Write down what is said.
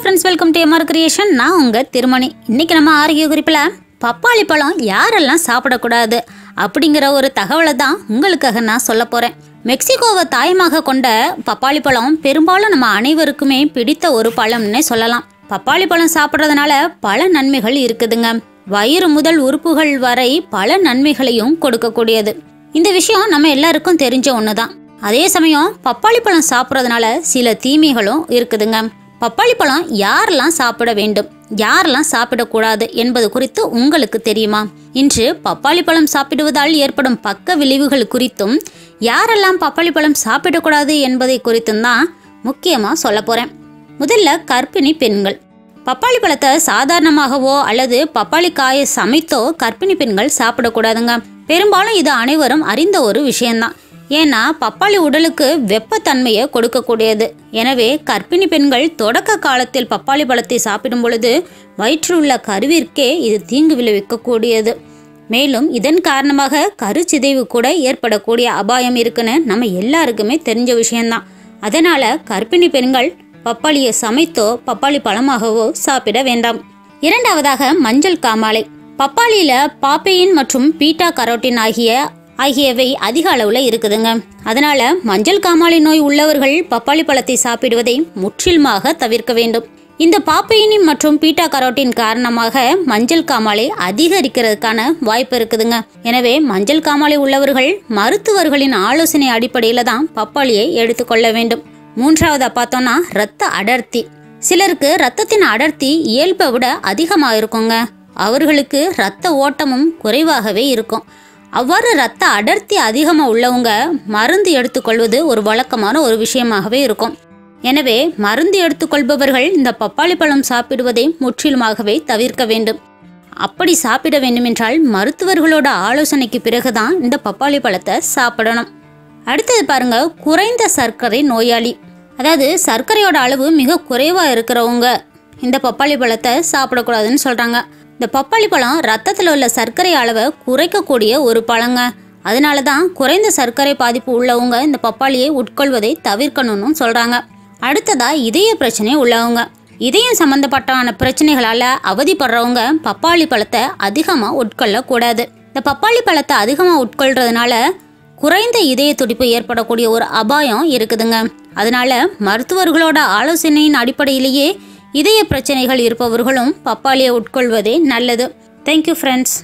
Friends welcome to MR creation நான் உங்கள் திருமணி. இன்னைக்கு நம்ம ஆரோக்கிய குறிப்பில் பப்பாளி பழம் யாரெல்லாம் சாப்பிடக்கூடாது அப்படிங்கிற ஒரு தகவலை தான் உங்களுக்காக நான் சொல்ல போகிறேன் மெக்சிகோவை தாயமாக கொண்ட பப்பாளி பழம் பெரும்பாலும் நம்ம அனைவருக்குமே பிடித்த ஒரு பழம்னே சொல்லலாம். பப்பாளி பழம் சாப்பிட்றதுனால பல நன்மைகள் இருக்குதுங்க. வயிறு முதல் உறுப்புகள் வரை பல நன்மைகளையும் கொடுக்கக்கூடியது. இந்த விஷயம் நம்ம எல்லாருக்கும் தெரிஞ்ச ஒன்று தான் அதே சமயம் பப்பாளி பழம் சாப்பிட்றதுனால சில தீமைகளும் இருக்குதுங்க. பப்பாளி பழம் யாரெல்லாம் சாப்பிட வேண்டும்? யாரெல்லாம் சாப்பிடக்கூடாது என்பது குறித்து உங்களுக்கு தெரியுமா? இன்று பப்பாளி பழம் சாப்பிடுவதால் ஏற்படும் பக்க விளைவுகள் குறித்தும் யாரெல்லாம் பப்பாளி பழம் சாப்பிடக்கூடாது என்பதை குறித்தும் தான் முக்கியமாக சொல்ல போகிறேன் முதல்ல கர்ப்பிணி பெண்கள். பப்பாளி பழத்தை சாதாரணமாகவோ அல்லது பப்பாளி காயை சமைத்தோ கர்ப்பிணி பெண்கள் சாப்பிடக்கூடாதுங்க. பெரும்பாலும் இது அனைவரும் அறிந்த ஒரு விஷயம்தான். ஏன்னா பப்பாளி உடலுக்கு வெப்பத்தன்மையை கொடுக்கக்கூடியது. எனவே கர்ப்பிணி பெண்கள் தொடக்க காலத்தில் பப்பாளி பழத்தை சாப்பிடும் பொழுது வயிற்றுள்ள கருவிற்கே இது தீங்கு விளைவிக்கக்கூடியது. மேலும் இதன் காரணமாக கருச்சிதைவு கூட ஏற்படக்கூடிய அபாயம் இருக்குன்னு நம்ம எல்லாருக்குமே தெரிஞ்ச விஷயம்தான். அதனால கர்ப்பிணி பெண்கள் பப்பாளியை சமைத்தோ பப்பாளி பழமாகவோ சாப்பிட வேண்டாம். இரண்டாவதாக மஞ்சள் காமாலை. பப்பாளியில் பாப்பையின் மற்றும் பீட்டா கரோட்டின் ஆகிய ஆகியவை அதிக அளவில் இருக்குதுங்க. அதனால மஞ்சள் காமாலை நோய் உள்ளவர்கள் பப்பாளி பழத்தை சாப்பிடுவதை முற்றிலுமாக தவிர்க்க வேண்டும். இந்த பாப்பையினி மற்றும் பீட்டா கரோட்டின் காரணமாக மஞ்சள் காமாலை அதிகரிக்கிறதுக்கான வாய்ப்பு இருக்குதுங்க. எனவே மஞ்சள் காமாலை உள்ளவர்கள் மருத்துவர்களின் ஆலோசனை அடிப்படையில் தான் பப்பாளியை எடுத்துக்கொள்ள வேண்டும். மூன்றாவதா பார்த்தோம்னா ரத்த அடர்த்தி. சிலருக்கு ரத்தத்தின் அடர்த்தி இயல்பை விட அதிகமாக இருக்குங்க அவர்களுக்கு ரத்த ஓட்டமும் குறைவாகவே இருக்கும். அவ்வாறு ரத்த அடர்த்தி அதிகமாக உள்ளவங்க மருந்து எடுத்துக்கொள்வது ஒரு வழக்கமான ஒரு விஷயமாகவே இருக்கும். எனவே மருந்து எடுத்துக்கொள்பவர்கள் இந்த பப்பாளி பழம் சாப்பிடுவதை முற்றிலுமாகவே தவிர்க்க வேண்டும். அப்படி சாப்பிட வேண்டுமென்றால் மருத்துவர்களோட ஆலோசனைக்கு பிறகுதான் இந்த பப்பாளி பழத்தை சாப்பிடணும். அடுத்தது பாருங்க குறைந்த சர்க்கரை நோயாளி. அதாவது சர்க்கரையோட அளவு மிக குறைவாக இருக்கிறவங்க இந்த பப்பாளி பழத்தை சாப்பிடக்கூடாதுன்னு சொல்கிறாங்க இந்த பப்பாளி பழம் ரத்தத்தில் உள்ள சர்க்கரை அளவை குறைக்கக்கூடிய ஒரு பழங்க. அதனால தான் குறைந்த சர்க்கரை பாதிப்பு உள்ளவங்க இந்த பப்பாளியை உட்கொள்வதை தவிர்க்கணும்னு சொல்கிறாங்க அடுத்ததா இதய பிரச்சனை உள்ளவங்க. இதயம் சம்மந்தப்பட்டான பிரச்சனைகளால் அவதிப்படுறவங்க பப்பாளி பழத்தை அதிகமாக உட்கொள்ளக்கூடாது. இந்த பப்பாளி பழத்தை அதிகமாக உட்கொள்றதுனால குறைந்த இதய துடிப்பு ஏற்படக்கூடிய ஒரு அபாயம் இருக்குதுங்க. அதனால மருத்துவர்களோட ஆலோசனையின் அடிப்படையிலேயே இதய பிரச்சனைகள் இருப்பவர்களும் பப்பாளியை உட்கொள்வதே நல்லது. Thank you friends